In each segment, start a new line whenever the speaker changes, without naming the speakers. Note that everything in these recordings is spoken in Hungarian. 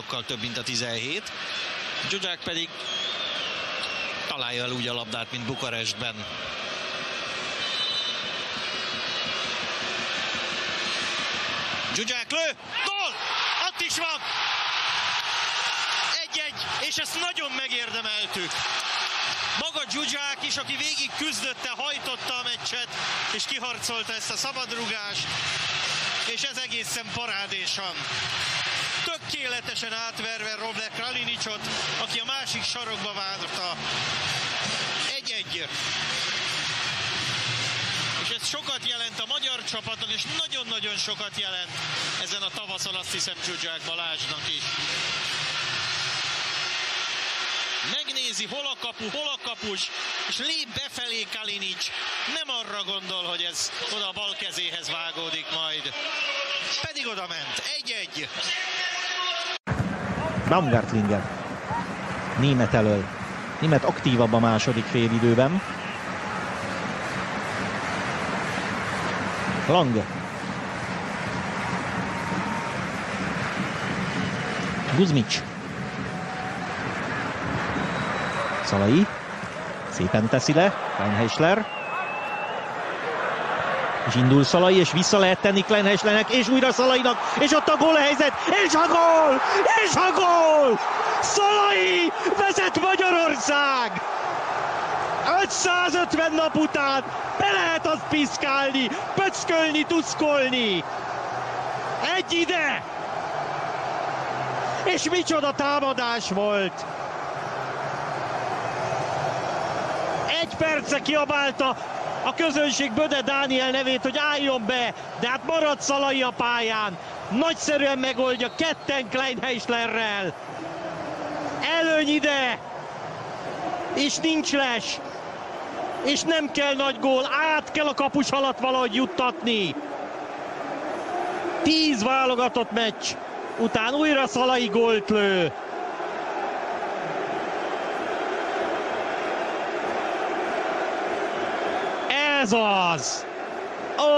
sokkal több, mint a 17. Zsuzsák pedig találja el úgy a labdát, mint Bukarestben. Zsuzsák lő, gól! Ott is van! Egy-egy, és ezt nagyon megérdemeltük. Maga Zsuzsák is, aki végig küzdötte, hajtotta a meccset, és kiharcolta ezt a szabadrugást, és ez egészen parádésan. Tökéletesen átverve Roblek Kralinicsot, aki a másik sarokba várta. Egy-egy. És ez sokat jelent a magyar csapatnak, és nagyon-nagyon sokat jelent ezen a tavaszon, azt hiszem Zsuzsák Balázsnak is megnézi, hol a kapu, hol a kapus, és lép befelé Kalinic. Nem arra gondol, hogy ez oda a bal kezéhez vágódik majd. Pedig oda ment. Egy-egy.
Baumgartlinger. Német elől. Német aktívabb a második félidőben. Lang. Guzmics. Szalai. Szépen teszi le. Kleinheisler. És indul Szalai, és vissza lehet tenni Kleinheislernek, és újra Szalainak, és ott a gólhelyzet, és a gól! És a gól! Szalai vezet Magyarország! 550 nap után be lehet azt piszkálni, pöckölni, tuszkolni. Egy ide! És micsoda támadás volt! egy perce kiabálta a közönség Böde Dániel nevét, hogy álljon be, de hát marad Szalai a pályán. Nagyszerűen megoldja ketten Kleinheislerrel. Előny ide, és nincs les, és nem kell nagy gól, át kell a kapus alatt valahogy juttatni. Tíz válogatott meccs után újra Szalai gólt lő. Ez az!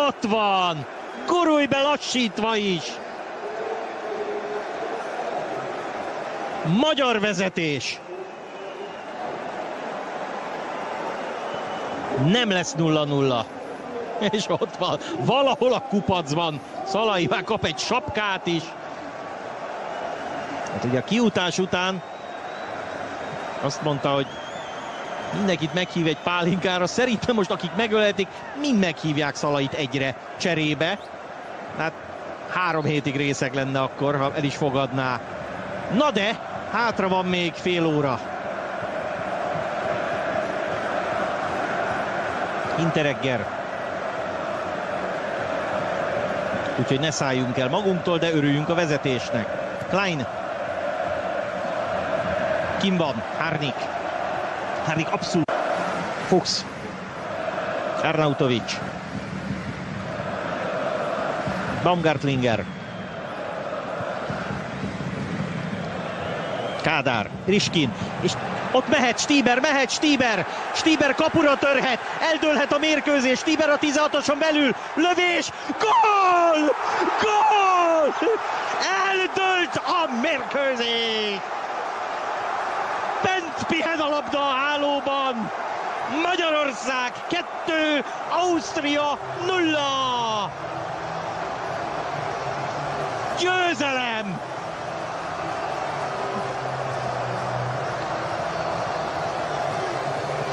Ott van! Gurulj be lassítva is! Magyar vezetés! Nem lesz 0-0. És ott van, valahol a kupacban. Szalai már kap egy sapkát is. Hát ugye a kiutás után azt mondta, hogy mindenkit meghív egy pálinkára. Szerintem most akik megölhetik, mind meghívják Szalait egyre cserébe. Hát három hétig részeg lenne akkor, ha el is fogadná. Na de, hátra van még fél óra. Interegger. Úgyhogy ne szálljunk el magunktól, de örüljünk a vezetésnek. Klein. Kim van, Harnik. Harnik abszolút. Fuchs. Arnautovic. Baumgartlinger. Kádár, Riskin, és ott mehet Stieber, mehet Stieber, Stieber kapura törhet, eldőlhet a mérkőzés, Stieber a 16-oson belül, lövés, gól! Gól! Eldőlt a mérkőzés! Bent pihen a labda a hálóban, Magyarország 2, Ausztria 0! Győzelem!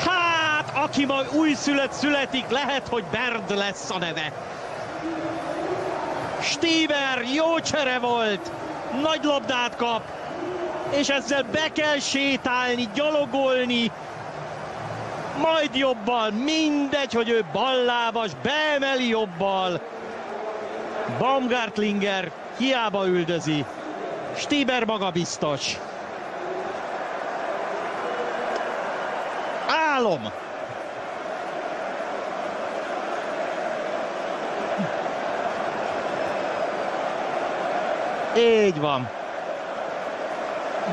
Hát, aki majd újszület születik, lehet, hogy Bernd lesz a neve. Stieber jó csere volt, nagy labdát kap, és ezzel be kell sétálni, gyalogolni, majd jobbal, mindegy, hogy ő ballábas, beemeli jobbal. Baumgartlinger hiába üldözi. Stieber magabiztos. Álom! Így van.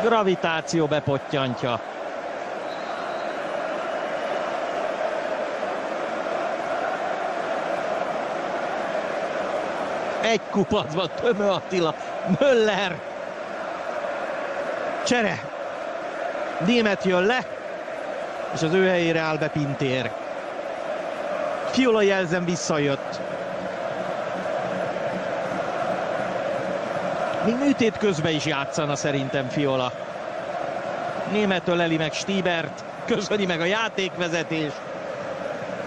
Gravitáció bepottyantja. Egy kupacban Tömö Attila, Möller, Csere. Német jön le, és az ő helyére áll be Pintér. Fiola jelzem visszajött. Még műtét közben is játszana szerintem Fiola. Német öleli meg Stibert, köszöni meg a játékvezetés.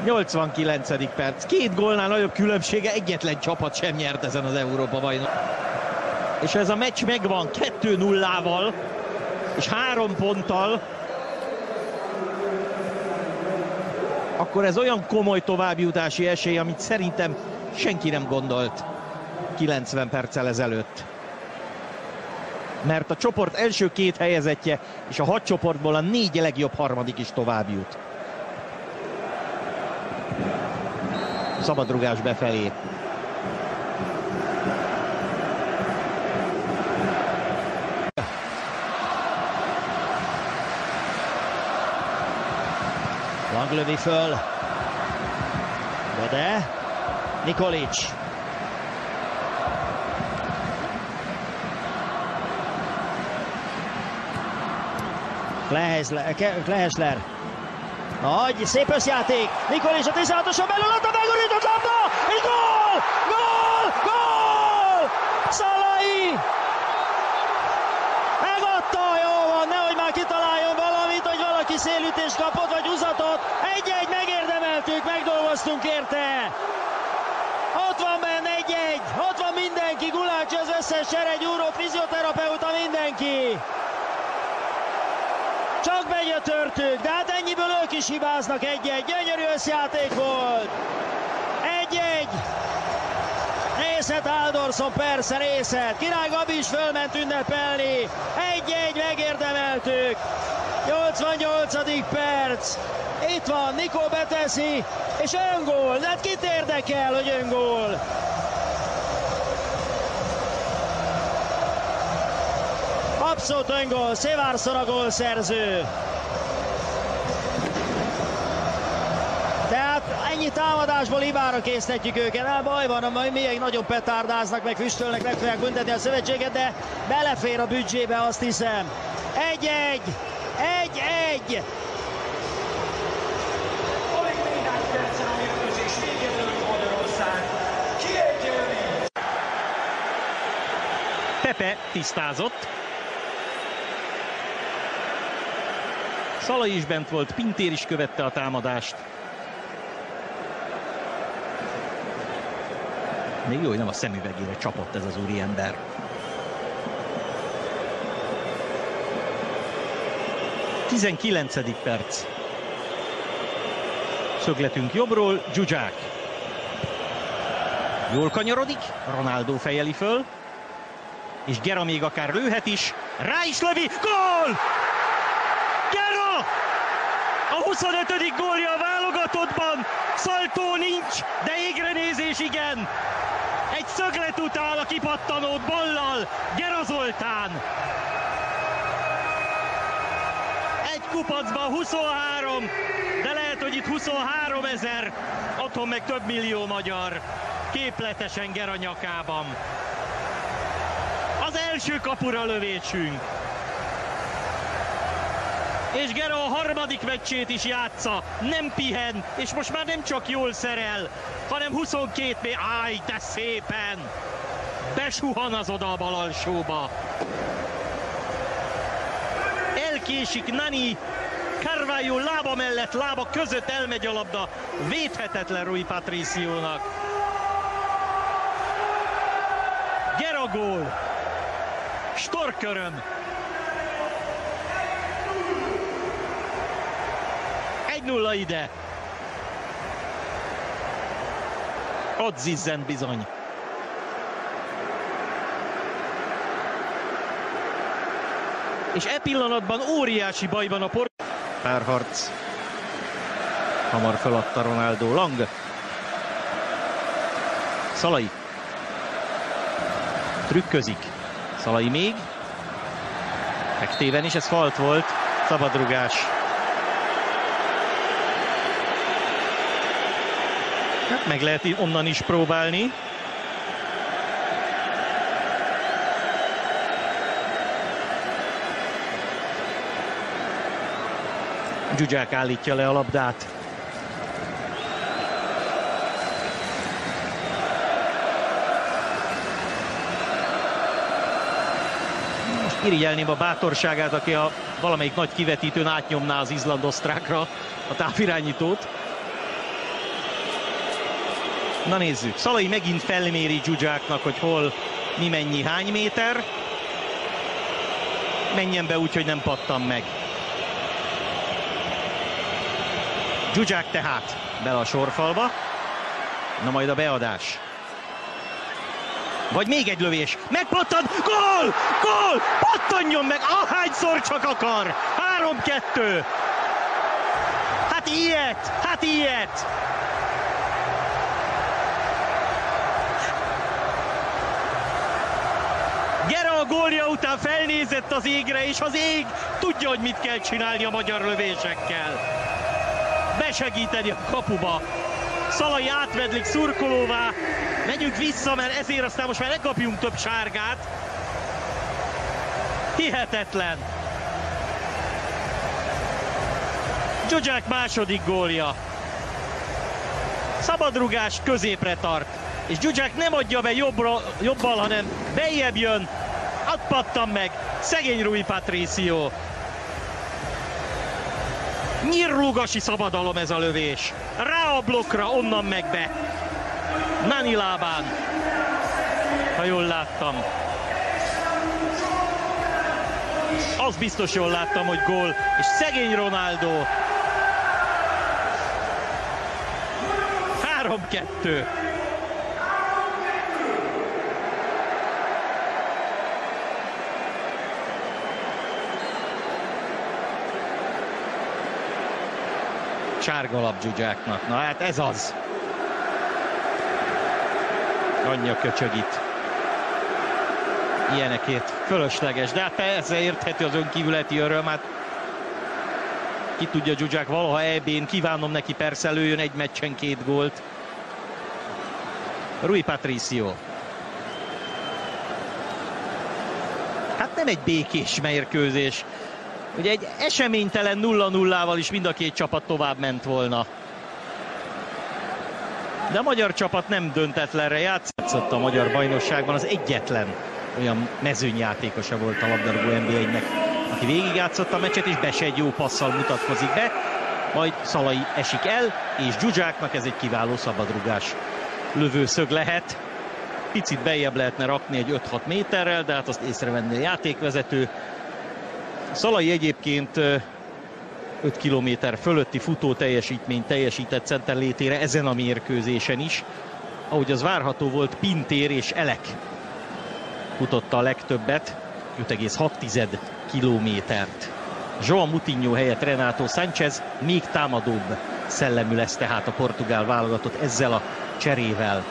89. perc. Két gólnál nagyobb különbsége, egyetlen csapat sem nyert ezen az Európa bajnok. És ez a meccs megvan 2-0-val, és három ponttal, akkor ez olyan komoly továbbjutási esély, amit szerintem senki nem gondolt 90 perccel ezelőtt. Mert a csoport első két helyezettje és a hat csoportból a négy legjobb harmadik is tovább jut. Szabadrugás befelé. Lang lövi föl. Bode. Nikolic. Klehesler. Nagy, szép összjáték. Nikolic a 16-oson belül, ott a megurított labda, és gól! Gól! Gól! Szalai! Megadta, jó van, nehogy már kitaláljon valamit, hogy valaki szélütést kapott, vagy húzatot. Egy-egy megérdemeltük, megdolgoztunk érte. Ott van benne egy-egy, ott van mindenki, Gulács, az összes seregy, úró, fizioterapeuta, mindenki. Begyötörtük, de hát ennyiből ők is hibáznak egy-egy. Gyönyörű összjáték volt. Egy-egy. Részet Áldorszon, persze részet. Király Gabi is fölment ünnepelni. Egy-egy, megérdemeltük. 88. perc. Itt van, Nikó beteszi, és öngól. De hát kit érdekel, hogy öngól? Abszolút öngól, Szevárszon a gólszerző. Támadásból hibára készítjük őket. El baj van, majd még nagyon petárdáznak, meg füstölnek, meg fogják büntetni a szövetséget, de belefér a büdzsébe, azt hiszem. Egy-egy! Egy-egy! Pepe tisztázott. Szalai is bent volt, Pintér is követte a támadást. Még jó, hogy nem a szemüvegére csapott ez az úriember. Tizenkilencedik perc. Szögletünk jobbról, Zsuzsák. Jól kanyarodik, Ronaldo fejeli föl, és Gera még akár lőhet is. Rá is lövi, gól! Gera! A 25. gólja a válogatottban, szaltó nincs, de égre nézés igen. Szöglet után a kipattanót ballal, Gera Zoltán. Egy kupacban 23, de lehet, hogy itt 23 ezer, otthon meg több millió magyar. Képletesen Gera nyakában. Az első kapura lövésünk. És Gera a harmadik meccsét is játsza, nem pihen, és most már nem csak jól szerel, hanem 22 mé... Áj, de szépen! Besuhan az oda a bal alsóba. Elkésik Nani, Carvalho lába mellett, lába között elmegy a labda. Védhetetlen Rui Patriciónak. Gera gól. Storköröm. 1-0 ide. Ott zizzent bizony. És e pillanatban óriási bajban a por... Párharc. Hamar feladta Ronaldo. Lang. Szalai. Trükközik. Szalai még. Megtéven is, ez falt volt. Szabadrugás. Hát meg lehet onnan is próbálni. Gyugyák állítja le a labdát. Most irigyelném a bátorságát, aki a valamelyik nagy kivetítőn átnyomná az izland-osztrákra a távirányítót. Na nézzük, Szalai megint felméri Zsuzsáknak, hogy hol mi mennyi, hány méter. Menjen be úgy, hogy nem pattan meg. Zsuzsák tehát bele a sorfalba. Na majd a beadás. Vagy még egy lövés. Megpattan. Gól! Gól! Pattanjon meg! Ahányszor csak akar! 3-2. Hát ilyet! Hát ilyet! Gera a gólja után felnézett az égre, és az ég tudja, hogy mit kell csinálni a magyar lövésekkel. Besegíteni a kapuba. Szalai átvedlik szurkolóvá. Menjünk vissza, mert ezért aztán most már ne több sárgát. Hihetetlen. Zsuzsák második gólja. Szabadrugás középre tart. És Zsuzsák nem adja be jobbra, jobbal, hanem bejjebb jön. Adpattam meg. Szegény Rui Patricio. Nyírlugasi szabadalom ez a lövés. Rá a blokkra, onnan meg be. Nani lábán. Ha jól láttam. Az biztos jól láttam, hogy gól. És szegény Ronaldo. 3-2. Sárga lap Zsuzsáknak. Na hát ez az. Anyja köcsög itt. Ilyenekért fölösleges, de hát persze érthető az önkívületi öröm, hát ki tudja Zsuzsák valaha EB-n, kívánom neki persze lőjön egy meccsen két gólt. Rui Patricio. Hát nem egy békés mérkőzés. Ugye egy eseménytelen 0-0-val is mind a két csapat tovább ment volna. De a magyar csapat nem döntetlenre játszott a magyar bajnokságban, az egyetlen olyan mezőnyjátékosa volt a labdarúgó NB1-nek, aki végigjátszott a meccset, és be se egy jó passzal mutatkozik be, majd Szalai esik el, és Zsuzsáknak ez egy kiváló szabadrugás lövőszög lehet. Picit bejjebb lehetne rakni egy 5-6 méterrel, de hát azt észrevenni a játékvezető. Szalai egyébként 5 kilométer fölötti futó teljesítményt teljesített center létére ezen a mérkőzésen is. Ahogy az várható volt, Pintér és Elek futotta a legtöbbet, 5,6 kilométert. João Moutinho helyett Renato Sánchez még támadóbb szellemű lesz tehát a portugál válogatott ezzel a cserével.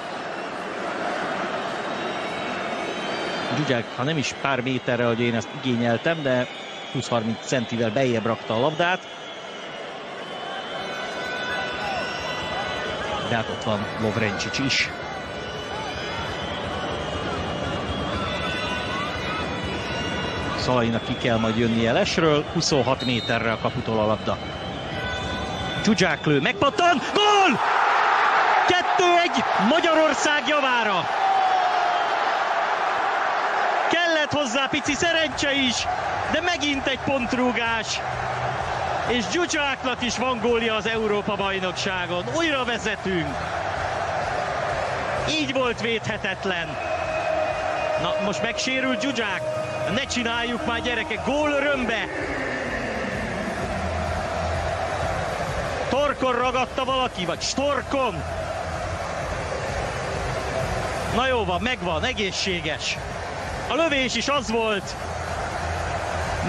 Zsuzsák, ha nem is pár méterre, hogy én ezt igényeltem, de 20-30 centivel bejjebb rakta a labdát. De hát ott van Lovrencsics is. Szalainak ki kell majd jönnie lesről, 26 méterre a kaputól a labda. Zsuzsák lő, megpattan, gól! 2-1 Magyarország javára. Kellett hozzá pici szerencse is, de megint egy pontrúgás. És Zsuzsáknak is van gólja az Európa-bajnokságon. Újra vezetünk. Így volt védhetetlen. Na, most megsérült Zsuzsák. Ne csináljuk már gyerekek, gól örömbe. Torkon ragadta valaki, vagy Storkon. Na jó van, megvan, egészséges. A lövés is az volt.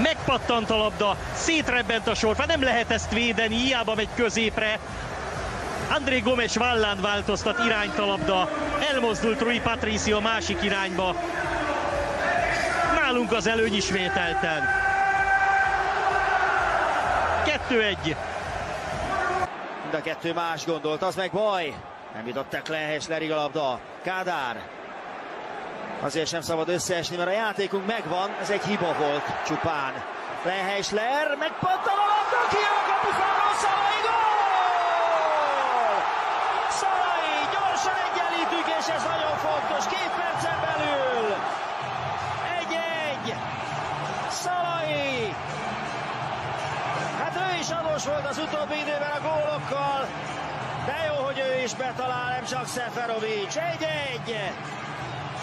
Megpattant a labda, szétrebbent a sor, nem lehet ezt védeni, hiába megy középre. André Gomes vállán változtat irányt a labda, elmozdult Rui Patricio másik irányba. Nálunk az előny ismételten. 2-1.
Mind a kettő más gondolt, az meg baj. Nem jutottak le, és lerig a labda. Kádár. Azért sem szabad összeesni, mert a játékunk megvan, ez egy hiba volt csupán. Lehesler, megpattan a labda! A kapufáról Szalai gól! Szalai gyorsan egyenlítünk, és ez nagyon fontos. Két percen belül. Egy-egy. Szalai. Hát ő is adós volt az utóbbi időben a gólokkal. De jó, hogy ő is betalál, nem csak Szeferovics. Egy-egy.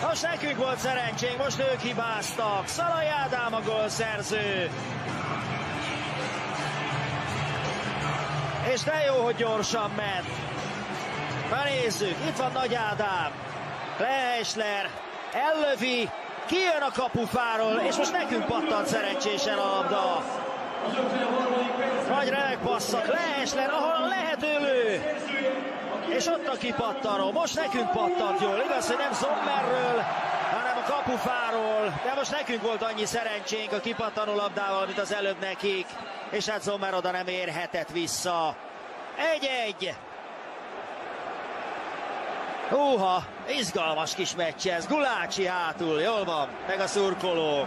Most nekünk volt szerencsénk, most ők hibáztak. Szalai Ádám a gólszerző. És de jó, hogy gyorsan ment. Na nézzük, itt van Nagy Ádám. Leheisler, ellövi, kijön a kapufáról, és most nekünk pattant szerencsésen a labda. Nagy remek passzak, Leheisler, ahol lehet ő lő. És ott a kipattanó, most nekünk pattant jól, igaz, hogy nem Sommerről, hanem a kapufáról, de most nekünk volt annyi szerencsénk a kipattanó labdával, mint az előbb nekik, és hát Sommer oda nem érhetett vissza. Egy-egy. Húha, izgalmas kis meccs ez. Gulácsi hátul, jól van, meg a szurkoló.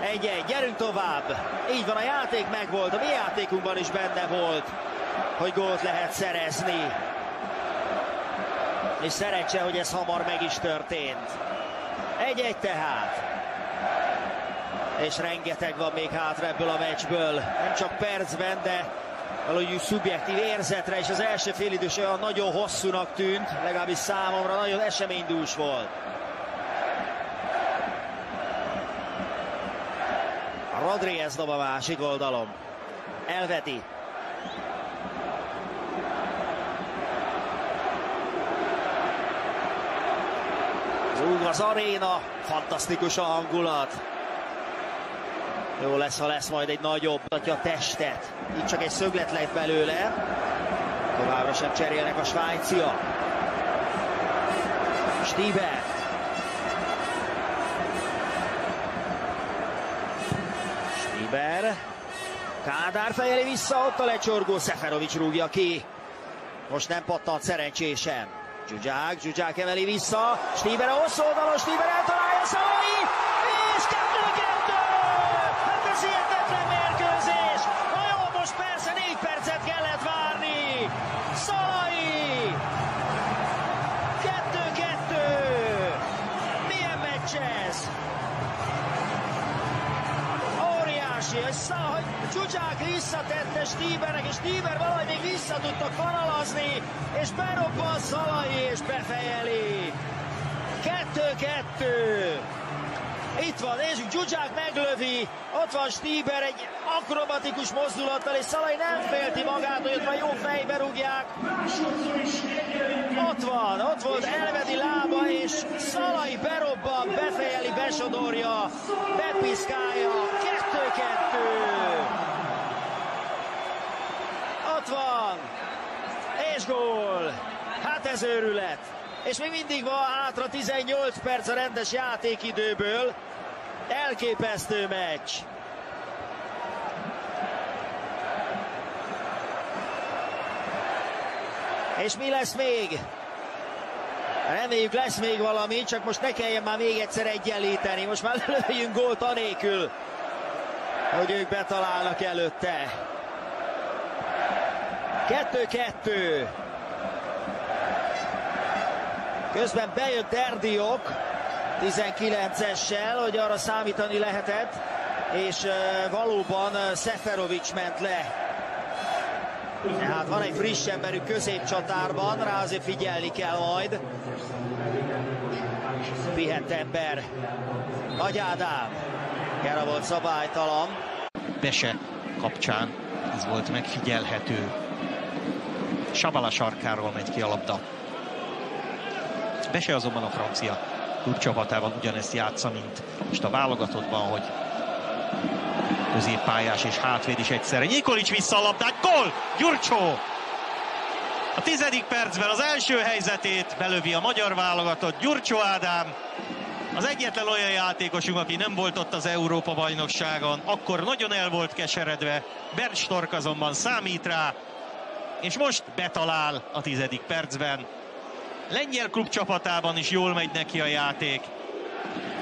Egy-egy, gyerünk tovább. Így van, a játék megvolt, a mi játékunkban is benne volt, hogy gólt lehet szerezni. És szerencse, hogy ez hamar meg is történt. Egy-egy tehát. És rengeteg van még hátra ebből a meccsből. Nem csak percben, de valahogy szubjektív érzetre, és az első félidős olyan nagyon hosszúnak tűnt, legalábbis számomra nagyon eseménydús volt. Rodriguez dob a másik oldalon. Elveti. Az aréna, fantasztikus a hangulat. Jó lesz, ha lesz majd egy nagyobb, a testet. Itt csak egy szöglet lett belőle. Továbbra sem cserélnek a svájcia. Stiber. Stiber. Kádár fejeli vissza, ott a lecsorgó, Szeferovics rúgja ki. Most nem pattant szerencsésen. Zsuzsák, Zsuzsák emeli vissza, Stiber a hosszú oldalon, Stiber eltalálja Szalai, Szalai, hogy Zsuzsák visszatette Stibernek, és Stiber valahogy még vissza tudta kanalazni, és berobban Szalai, és befejeli. 2-2. Itt van, nézzük, Zsuzsák meglövi, ott van Stiber egy akrobatikus mozdulattal, és Szalai nem félti magát, hogy ott már jó fejbe rúgják. Ott van, ott volt Elvedi lába, és Szalai berobban, befejeli, besodorja, bepiszkálja, 2-2. Ott van, és gól. Hát ez őrület. És még mindig van hátra 18 perc a rendes játékidőből. Elképesztő meccs. És mi lesz még? Reméljük lesz még valami, csak most ne kelljen már még egyszer egyenlíteni. Most már lőjünk gólt anélkül, hogy ők betalálnak előtte. 2-2. Közben bejött Derdiok 19-essel, hogy arra számítani lehetett, és valóban Szeferovics ment le. Tehát van egy friss emberük középcsatárban, rá azért figyelni kell majd. Pihent ember. Nagy Ádám. Gera volt szabálytalan.
Bese kapcsán ez volt megfigyelhető. Sabala sarkáról megy ki a labda. Bese azonban a francia klubcsapatában ugyanezt játsza, mint most a válogatottban, hogy középpályás és hátvéd is egyszerre. Nikolics vissza a labdát, gól! Gyurcsó! A tizedik percben az első helyzetét belövi a magyar válogatott Gyurcsó Ádám. Az egyetlen olyan játékosunk, aki nem volt ott az Európa-bajnokságon, akkor nagyon el volt keseredve, Bert Stork azonban számít rá, és most betalál a tizedik percben. Lengyel klub csapatában is jól megy neki a játék.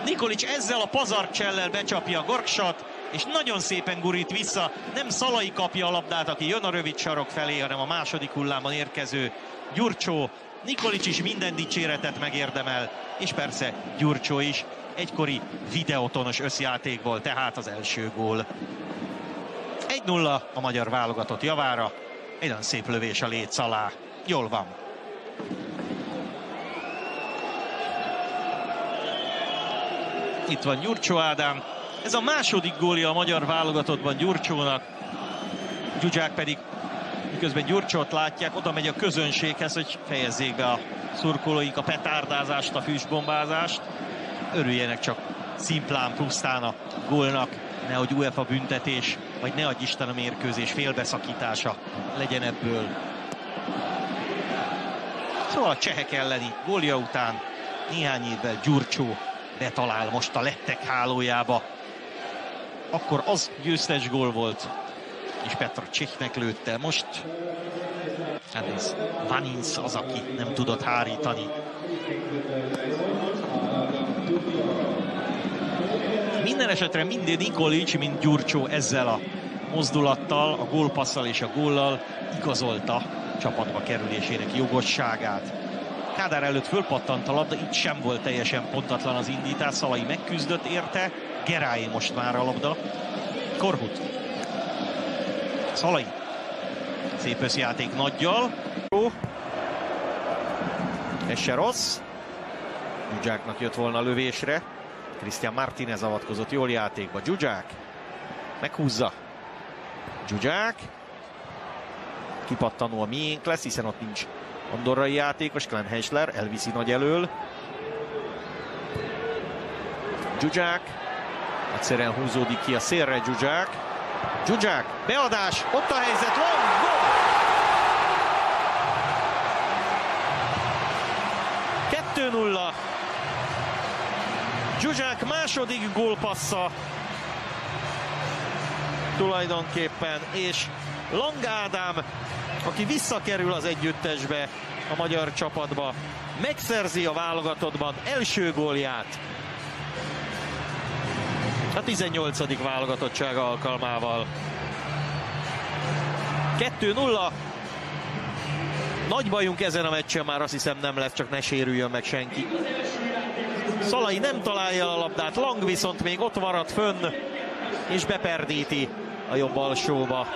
Nikolics ezzel a pazarcsellel becsapja a Gorksat, és nagyon szépen gurít vissza. Nem Szalai kapja a labdát, aki jön a rövid sarok felé, hanem a második hullámon érkező Gyurcsó. Nikolics is minden dicséretet megérdemel, és persze Gyurcsó is. Egykori videotonos összjátékból, tehát az első gól. 1-0 a magyar válogatott javára. Egy nagyon szép lövés a léc alá. Jól van. Itt van Gyurcsó Ádám. Ez a második gólja a magyar válogatottban Gyurcsónak. Gyugyák pedig miközben Gyurcsót látják, oda megy a közönséghez, hogy fejezzék be a szurkolóink a petárdázást, a füstbombázást. Örüljenek csak szimplán, pusztán a gólnak, nehogy UEFA büntetés, vagy ne adj Isten a mérkőzés félbeszakítása legyen ebből. Szóval a csehek elleni gólja után néhány évvel Gyurcsó betalál most a lettek hálójába. Akkor az győztes gól volt, és Petra Csehnek lőtte. Most ez Vaninsz az, aki nem tudott hárítani. Minden esetre minden Nikolic, mint Gyurcsó ezzel a mozdulattal, a gólpasszal és a góllal igazolta csapatba kerülésének jogosságát. Kádár előtt fölpattant a labda, itt sem volt teljesen pontatlan az indítás, Szalai megküzdött érte, Geráé most már a labda. Korhut. Szalai. Szép összjáték nagyjal. Ez se rossz. Gyugyáknak jött volna a lövésre. Cristian Martinez avatkozott jól játékba. Gyugyák meghúzza. Gyugyák. Kipattanó a miénk lesz, hiszen ott nincs andorrai játékos. Glenn Heisler elviszi nagy elől. Gyugyák. Egyszerűen húzódik ki a szélre Gyugyák. Gyugyák, beadás, ott a helyzet, long, gól! Kettő nulla. Gyugyák második gólpassza tulajdonképpen, és Lang Ádám, aki visszakerül az együttesbe, a magyar csapatba, megszerzi a válogatottban első gólját. A 18. válogatottság alkalmával. 2-0. Nagy bajunk ezen a meccsen már azt hiszem nem lesz, csak ne sérüljön meg senki. Szalai nem találja a labdát, Lang viszont még ott maradt fönn, és beperdíti a jobb alsóba.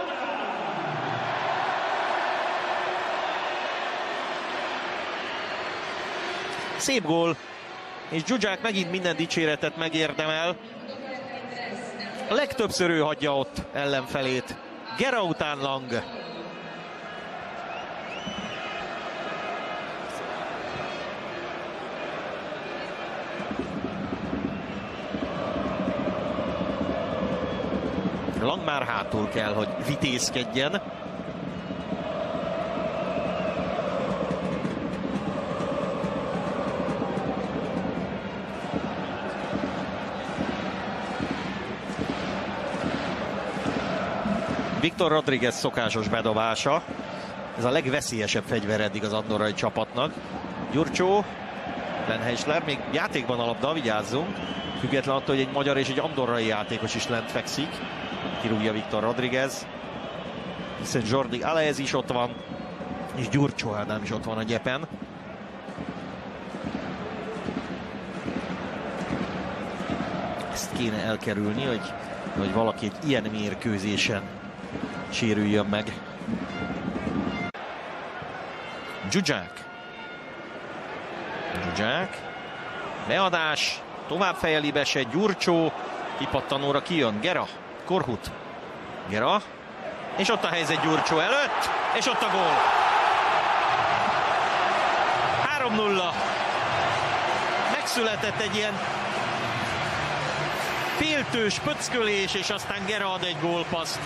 Szép gól, és Zsuzsák megint minden dicséretet megérdemel. Legtöbbször ő hagyja ott ellenfelét. Gera után Lang. Lang már hátul kell, hogy vitézkedjen. Viktor Rodriguez szokásos bedobása. Ez a legveszélyesebb fegyver eddig az andorrai csapatnak. Gyurcsó, Lenheisler, még játékban a labda, vigyázzunk. Független attól, hogy egy magyar és egy andorrai játékos is lent fekszik. Kirúgja Viktor Rodriguez. Hiszen Jordi Alez is ott van. És Gyurcsó Ádám is ott van a gyepen. Ezt kéne elkerülni, hogy, hogy valaki egy ilyen mérkőzésen sérüljön meg. Zsuzsák. Zsuzsák. Beadás. Tovább fejeli be se Gyurcsó. Kipattanóra kijön Gera. Korhut. Gera. És ott a helyzet Gyurcsó előtt. És ott a gól. 3-0. Megszületett egy ilyen féltős pöckölés, és aztán Gera ad egy gólpaszt.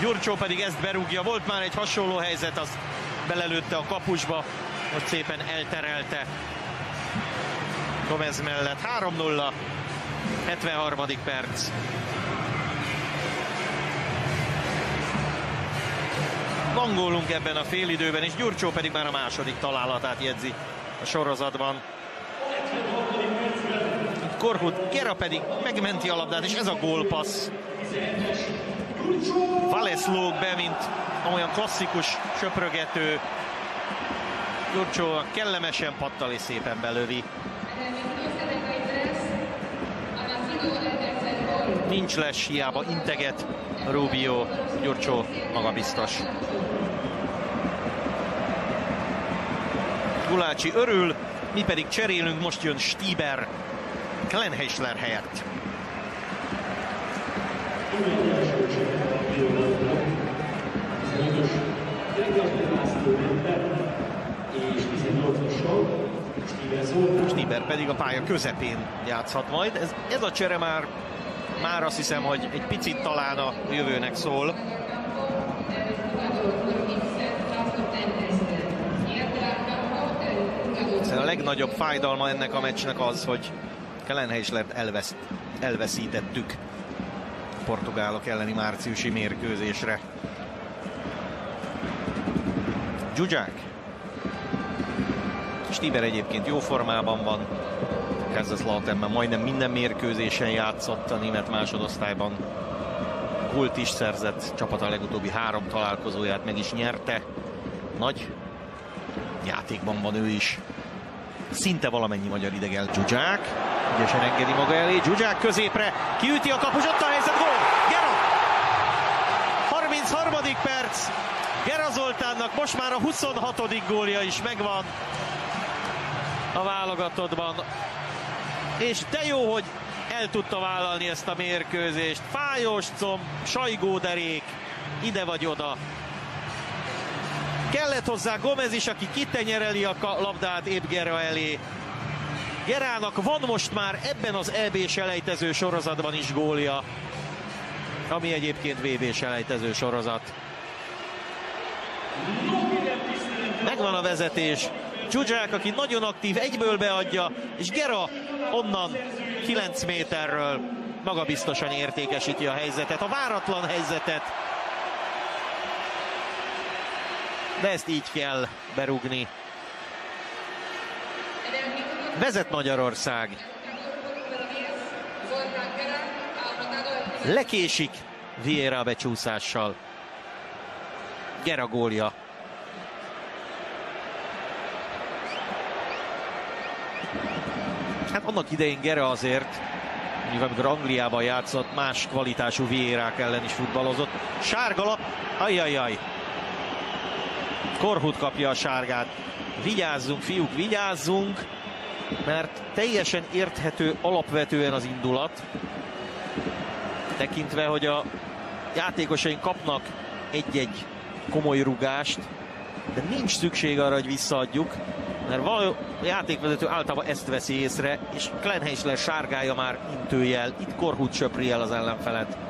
Gyurcsó pedig ezt berúgja. Volt már egy hasonló helyzet, az belelőtte a kapusba, most szépen elterelte Gomez mellett. 3-0, 73. perc. Angolunk ebben a félidőben, és Gyurcsó pedig már a második találatát jegyzi a sorozatban. Korhut Gera pedig megmenti a labdát, és ez a gólpassz Valesz lóg be, mint olyan klasszikus söprögető. Gyurcsó kellemesen pattal és szépen belövi. Nincs les, hiába integet Rubio, Gyurcsó magabiztos. Gulácsi örül, mi pedig cserélünk, most jön Stieber Klenheisler helyett. Stieber pedig a pálya közepén játszhat majd. Ez, ez a csere már, már azt hiszem, hogy egy picit talán a jövőnek szól. Hiszen a legnagyobb fájdalma ennek a meccsnek az, hogy Kellenheislert elvesz, elveszítettük a portugálok elleni márciusi mérkőzésre. Zsuzsák. Stiber egyébként jó formában van. Kaiserslauternben majdnem minden mérkőzésen játszott a német másodosztályban. Kult is szerzett, csapata a legutóbbi három találkozóját meg is nyerte. Nagy játékban van ő is. Szinte valamennyi magyar idegen. Zsuzsák, ügyesen engedi maga elé. Zsuzsák középre, kiüti a kapus, ott a helyzet, gól! Gera! 33. perc, Gera Zoltánnak most már a 26. gólja is megvan a válogatottban. És de jó, hogy el tudta vállalni ezt a mérkőzést. Fájós comb, sajgóderék, ide vagy oda. Kellett hozzá Gomez is, aki kitenyereli a labdát épp Gera elé. Gerának van most már ebben az EB selejtező sorozatban is gólja, ami egyébként VB selejtező sorozat. Megvan a vezetés. Csuzsák, aki nagyon aktív, egyből beadja, és Gera onnan 9 méterről magabiztosan értékesíti a helyzetet, a váratlan helyzetet. De ezt így kell berugni. Vezet Magyarország. Lekésik Vieira becsúszással. Gera gólja. Hát annak idején Gera azért, mondjuk amikor Angliában játszott, más kvalitású Vieirák ellen is futballozott. Sárga lap, ajajaj. Korhut kapja a sárgát. Vigyázzunk, fiúk, vigyázzunk, mert teljesen érthető alapvetően az indulat, tekintve, hogy a játékosaink kapnak egy-egy komoly rugást, de nincs szükség arra, hogy visszaadjuk, mert a játékvezető általában ezt veszi észre, és Klenheisler sárgája már intőjel, itt Korhut söpri el az ellenfelet.